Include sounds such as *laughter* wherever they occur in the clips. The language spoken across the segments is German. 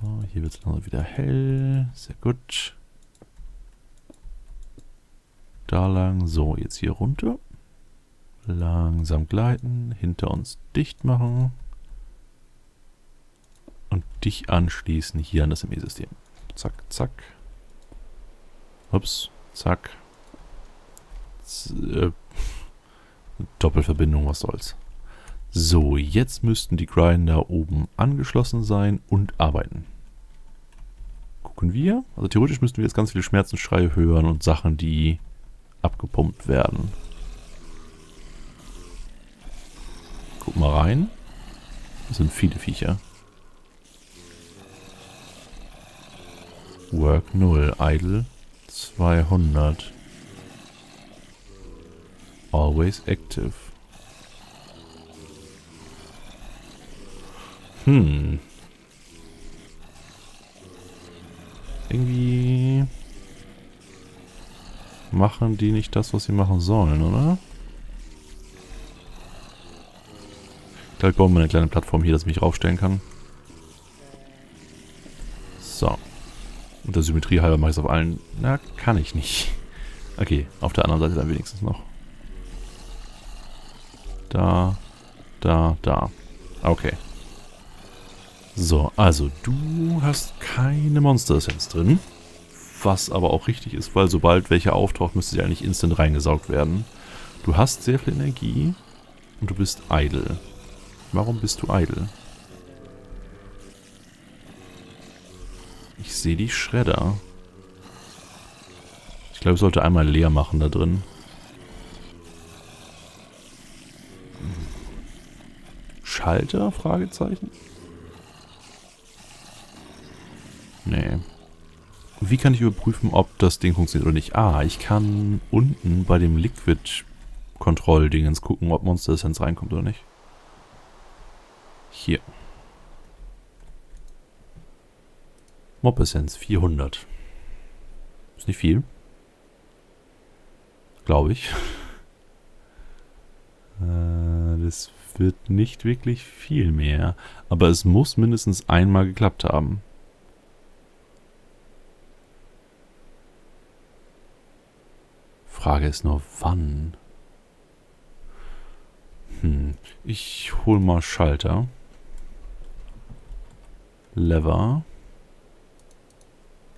So, hier wird es wieder hell. Sehr gut. Da lang. So, jetzt hier runter. Langsam gleiten. Hinter uns dicht machen. Und dich anschließen hier an das ME-System. Zack, zack. Ups, zack. Z äh, *laughs* Doppelverbindung, was soll's. So, jetzt müssten die Grinder oben angeschlossen sein und arbeiten. Gucken wir. Also theoretisch müssten wir jetzt ganz viele Schmerzensschreie hören und Sachen, die abgepumpt werden. Guck mal rein. Das sind viele Viecher. Work 0, Idle 200. Always active. Hm. Irgendwie machen die nicht das, was sie machen sollen, oder? Vielleicht bauen wir eine kleine Plattform hier, dass ich mich raufstellen kann. So. Und der Symmetrie halber mache ich es auf allen... Na, kann ich nicht. Okay, auf der anderen Seite dann wenigstens noch. Da, da, da. Okay. So, also du hast keine Monster Essenz drin. Was aber auch richtig ist, weil sobald welche auftaucht, müsste sie eigentlich instant reingesaugt werden. Du hast sehr viel Energie und du bist idle. Warum bist du idle? Ich sehe die Schredder. Ich glaube, ich sollte einmal leer machen da drin. Schalter? Fragezeichen. Nee. Wie kann ich überprüfen, ob das Ding funktioniert oder nicht? Ah, ich kann unten bei dem Liquid-Kontroll-Dingens gucken, ob Monster Essence reinkommt oder nicht. Hier. Mob Essence 400. Ist nicht viel. Glaube ich. *laughs* äh, das wird nicht wirklich viel mehr. Aber es muss mindestens einmal geklappt haben. Frage ist nur, wann? Hm, ich hol mal Schalter. Lever.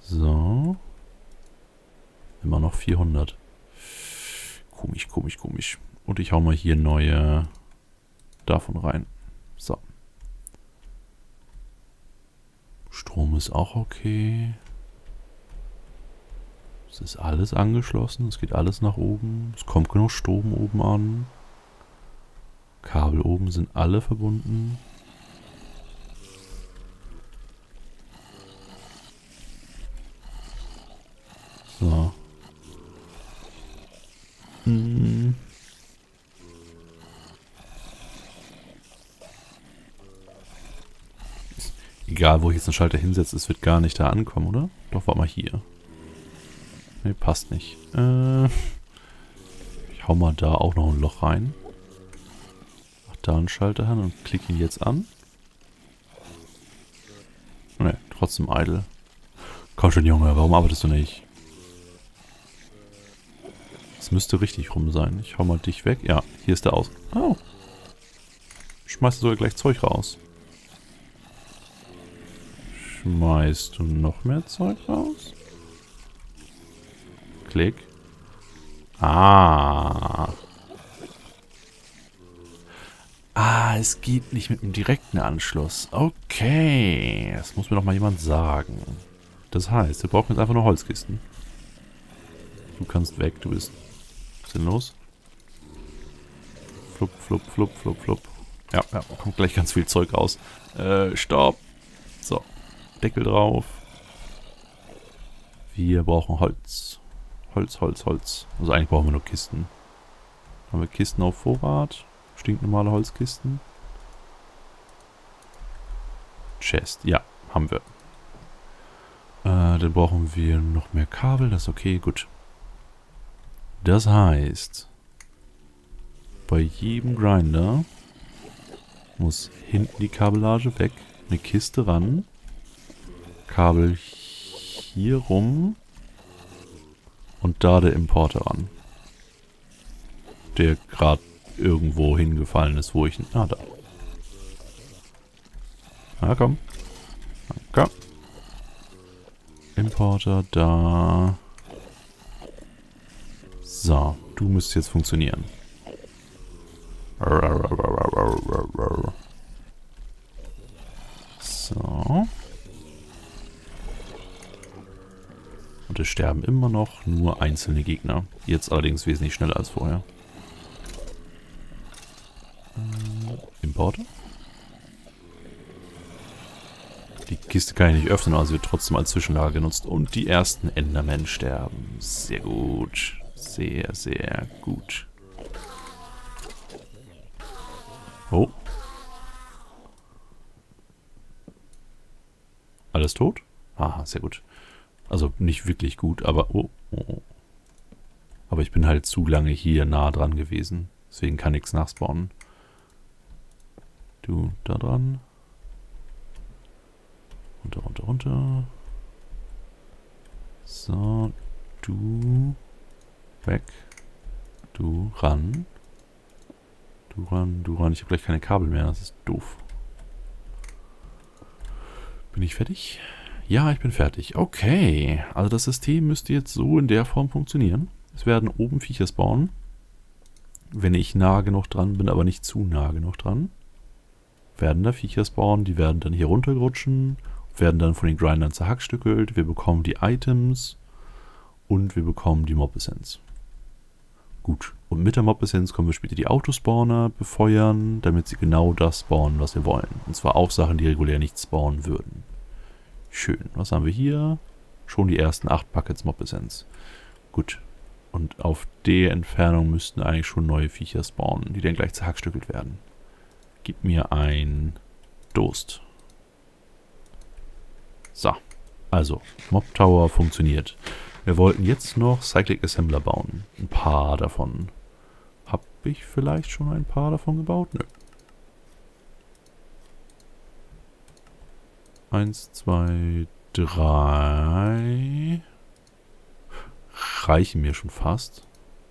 So. Immer noch 400. Komisch, komisch, komisch. Und ich hau mal hier neue davon rein. So. Strom ist auch okay. Es ist alles angeschlossen. Es geht alles nach oben. Es kommt genug Strom oben an. Kabel oben sind alle verbunden. So. Hm. Egal, wo ich jetzt einen Schalter hinsetze, es wird gar nicht da ankommen, oder? Doch, warte mal hier. Ne, passt nicht. Äh, ich hau mal da auch noch ein Loch rein. Mach da einen Schalter hin und klicke ihn jetzt an. Ne, trotzdem idle. Komm schon, Junge, warum arbeitest du nicht? Das müsste richtig rum sein. Ich hau mal dich weg. Ja, hier ist der Aus... Oh. Schmeißt du sogar gleich Zeug raus. Schmeißt du noch mehr Zeug raus? Klick. Ah. Ah, es geht nicht mit einem direkten Anschluss. Okay. Das muss mir doch mal jemand sagen. Das heißt, wir brauchen jetzt einfach nur Holzkisten. Du kannst weg, du bist sinnlos. Flup, flup, flup, flup, flup. Ja, ja, kommt gleich ganz viel Zeug raus. Äh, stopp. So, Deckel drauf. Wir brauchen Holz. Holz, Holz, Holz. Also eigentlich brauchen wir nur Kisten. Haben wir Kisten auf Vorrat? Stinknormale Holzkisten. Chest. Ja, haben wir. Äh, dann brauchen wir noch mehr Kabel. Das ist okay, gut. Das heißt, bei jedem Grinder muss hinten die Kabellage weg, eine Kiste ran Kabel hier rum und da der Importer ran. Der gerade irgendwo hingefallen ist, wo ich... Ah, da. Na komm. Komm. Importer da. So, du müsstest jetzt funktionieren. So. Es sterben immer noch nur einzelne Gegner. Jetzt allerdings wesentlich schneller als vorher. Äh, Importe? Die Kiste kann ich nicht öffnen, also wird trotzdem als Zwischenlager genutzt. Und die ersten Endermen sterben. Sehr gut. Sehr, sehr gut. Oh. Alles tot? Ah, sehr gut. Also nicht wirklich gut, aber... Oh, oh. Aber ich bin halt zu lange hier nah dran gewesen. Deswegen kann nichts nachspawnen. Du da dran. Runter, runter, runter. So, du weg. Du ran. Du ran, du ran. Ich habe gleich keine Kabel mehr. Das ist doof. Bin ich fertig? Ja, ich bin fertig. Okay. Also das System müsste jetzt so in der Form funktionieren. Es werden oben Viecher spawnen. Wenn ich nah genug dran bin, aber nicht zu nah genug dran. Werden da Viecher spawnen. Die werden dann hier runterrutschen werden dann von den Grindern zerhackstückelt, wir bekommen die Items und wir bekommen die Mob-Essenz. Gut, und mit der Mob-Essenz können wir später die Autospawner befeuern, damit sie genau das spawnen, was wir wollen. Und zwar auch Sachen, die regulär nicht spawnen würden. Schön, was haben wir hier? Schon die ersten 8 Buckets Mob-Essenz. Gut, und auf der Entfernung müssten eigentlich schon neue Viecher spawnen, die dann gleich zerhackstückelt werden. Gib mir ein Durst. So, also Mob Tower funktioniert. Wir wollten jetzt noch Cyclic Assembler bauen. Ein paar davon. Hab ich vielleicht schon ein paar davon gebaut? Nö. Eins, zwei, drei. Reichen mir schon fast.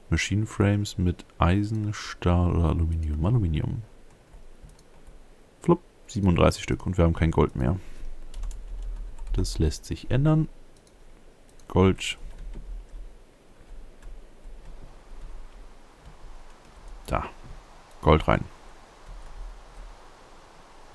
Machine Frames mit Eisen, Stahl oder Aluminium. Aluminium. Flupp, 37 Stück und wir haben kein Gold mehr. Das lässt sich ändern. Gold. Da. Gold rein.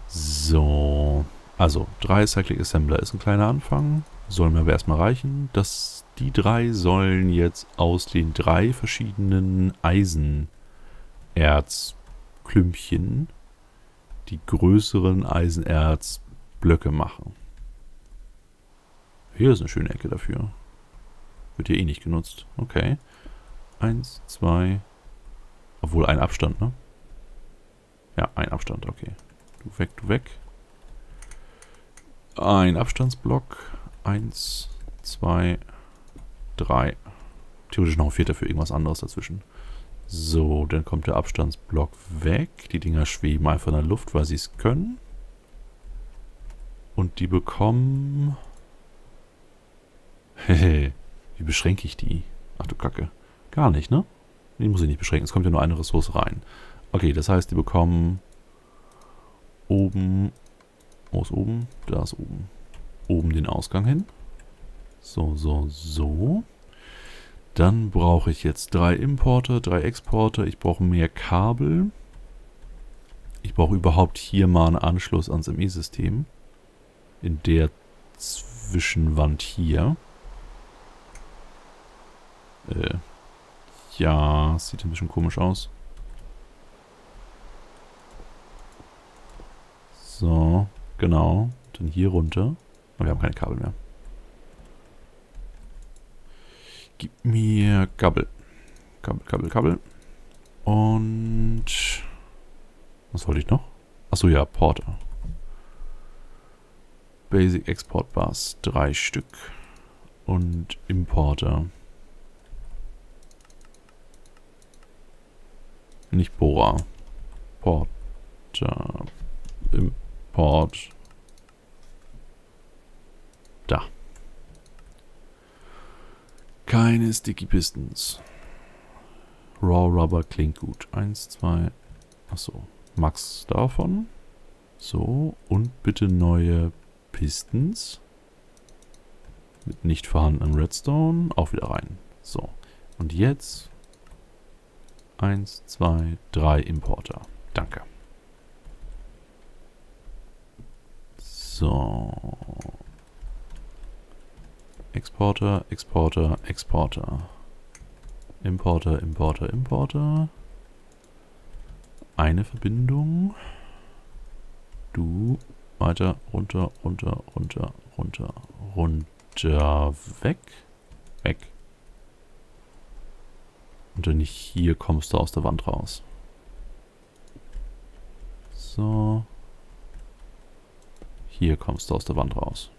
So. Also, drei Cyclic Assembler ist ein kleiner Anfang. Soll mir aber erstmal reichen. Das, die drei sollen jetzt aus den drei verschiedenen Eisenerzklümpchen die größeren Eisenerzblöcke machen. Hier ist eine schöne Ecke dafür. Wird hier eh nicht genutzt. Okay. Eins, zwei. Obwohl ein Abstand, ne? Ja, ein Abstand, okay. Du weg, du weg. Ein Abstandsblock. Eins, zwei, drei. Theoretisch noch ein vierter für irgendwas anderes dazwischen. So, dann kommt der Abstandsblock weg. Die Dinger schweben einfach in der Luft, weil sie es können. Und die bekommen Hehe. *laughs* Wie beschränke ich die? Ach du Kacke. Gar nicht, ne? Die muss ich nicht beschränken. Es kommt ja nur eine Ressource rein. Okay, das heißt, die bekommen oben... Wo ist oben? Da ist oben. Oben den Ausgang hin. So, so, so. Dann brauche ich jetzt drei Importer, drei Exporter. Ich brauche mehr Kabel. Ich brauche überhaupt hier mal einen Anschluss ans ME-System. In der Zwischenwand hier. Äh, ja, sieht ein bisschen komisch aus. So, genau. Dann hier runter. Aber wir haben keine Kabel mehr. Gib mir Kabel. Kabel, Kabel, Kabel. Und... Was wollte ich noch? Achso, ja, Porter. Basic Export Bus. Drei Stück. Und Importer. Nicht Bohrer. Port. Import. Keine Sticky Pistons. Raw Rubber klingt gut. Eins, zwei. Achso. Max davon. So. Und bitte neue Pistons. Mit nicht vorhandenem Redstone. Auch wieder rein. So. Und jetzt. Eins, zwei, drei Importer. Danke. So. Exporter, Exporter, Exporter. Importer, Importer, Importer. Eine Verbindung. Du. Weiter, runter, runter, runter, runter, runter, weg. Weg. Und dann hier kommst du aus der Wand raus. So. Hier kommst du aus der Wand raus.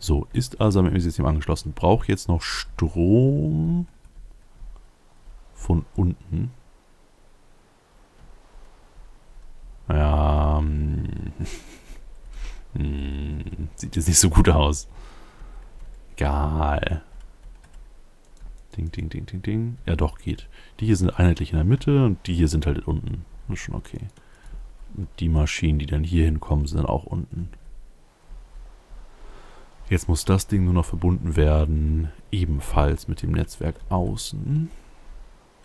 So, ist also am Energiesystem angeschlossen. Brauche jetzt noch Strom von unten. Ja, hm, *laughs* sieht jetzt nicht so gut aus. Egal. Ding, ding, ding, ding, ding. Ja, doch, geht. Die hier sind einheitlich in der Mitte und die hier sind halt unten. Das ist schon okay. Und die Maschinen, die dann hier hinkommen, sind auch unten. Jetzt muss das Ding nur noch verbunden werden, ebenfalls mit dem Netzwerk außen.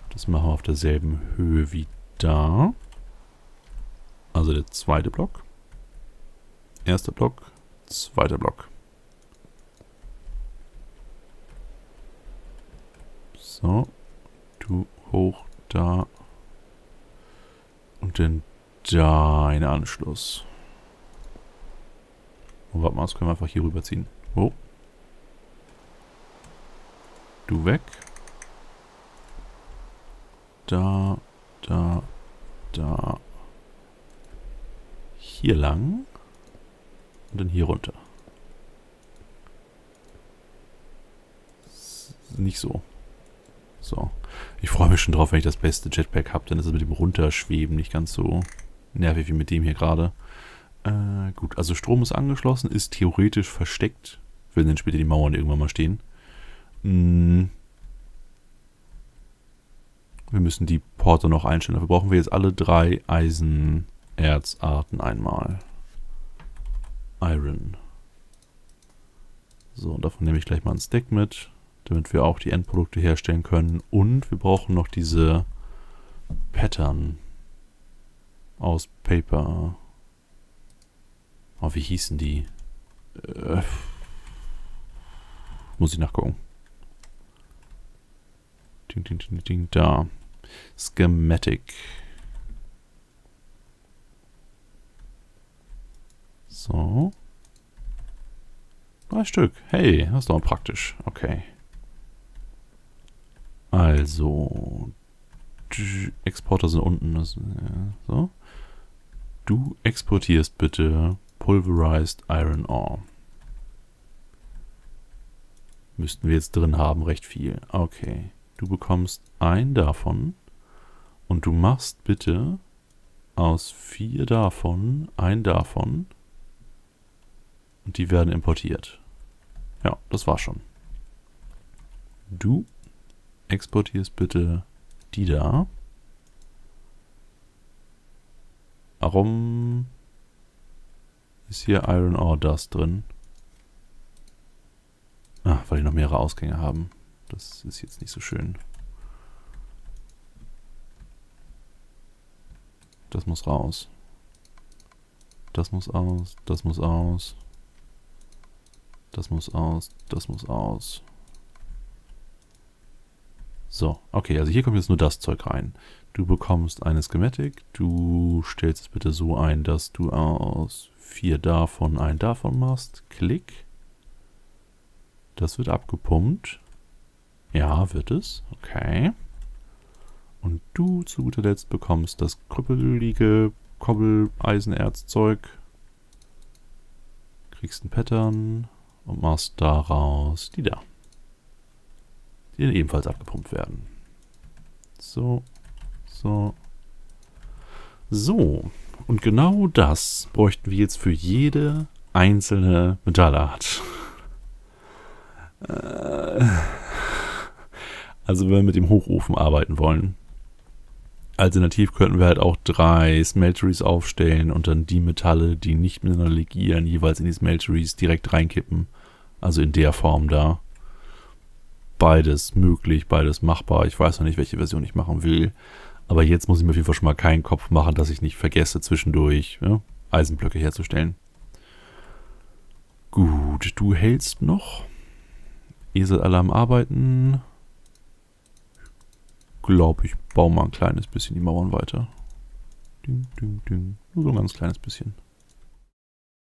Das machen wir auf derselben Höhe wie da. Also der zweite Block. Erster Block, zweiter Block. So. Du hoch da. Und dann da ein Anschluss. Und warte mal, das können wir einfach hier rüberziehen. Oh. Du weg. Da, da, da. Hier lang. Und dann hier runter. Nicht so. So. Ich freue mich schon drauf, wenn ich das beste Jetpack habe. Dann ist es mit dem Runterschweben nicht ganz so nervig wie mit dem hier gerade. Äh, gut, also Strom ist angeschlossen, ist theoretisch versteckt, wenn dann später die Mauern irgendwann mal stehen. Hm. Wir müssen die Porte noch einstellen. Dafür brauchen wir jetzt alle drei Eisenerzarten einmal. Iron. So, davon nehme ich gleich mal ein Stack mit, damit wir auch die Endprodukte herstellen können. Und wir brauchen noch diese Pattern aus Paper. Oh, wie hießen die? Äh, muss ich nachgucken. Ding, ding, ding, ding, da. Schematic. So. Drei Stück. Hey, das ist doch praktisch. Okay. Also. Exporter sind unten. Das, ja, so. Du exportierst bitte Pulverized Iron Ore. Müssten wir jetzt drin haben, recht viel. Okay. Du bekommst ein davon. Und du machst bitte aus vier davon ein davon. Und die werden importiert. Ja, das war schon. Du exportierst bitte die da. Warum ist hier Iron Ore Dust drin? Ah, weil die noch mehrere Ausgänge haben. Das ist jetzt nicht so schön. Das muss raus. Das muss aus, das muss aus. Das muss aus, das muss aus. So, okay, also hier kommt jetzt nur das Zeug rein. Du bekommst eine Schematic. Du stellst es bitte so ein, dass du aus vier davon ein davon machst. Klick. Das wird abgepumpt. Ja, wird es. Okay. Und du zu guter Letzt bekommst das krüppelige Kobbel-Eisenerzzeug. Kriegst ein Pattern und machst daraus die da. Die dann ebenfalls abgepumpt werden. So, so. So. Und genau das bräuchten wir jetzt für jede einzelne Metallart. Äh, Also wenn wir mit dem Hochofen arbeiten wollen. Alternativ könnten wir halt auch drei Smelteries aufstellen und dann die Metalle, die nicht miteinander legieren, jeweils in die Smelteries direkt reinkippen. Also in der Form da. Beides möglich, beides machbar. Ich weiß noch nicht, welche Version ich machen will. Aber jetzt muss ich mir auf jeden Fall schon mal keinen Kopf machen, dass ich nicht vergesse, zwischendurch ja, Eisenblöcke herzustellen. Gut, du hältst noch. Am Arbeiten. Glaube ich, baue mal ein kleines bisschen die Mauern weiter. Ding, ding, ding. Nur so ein ganz kleines bisschen.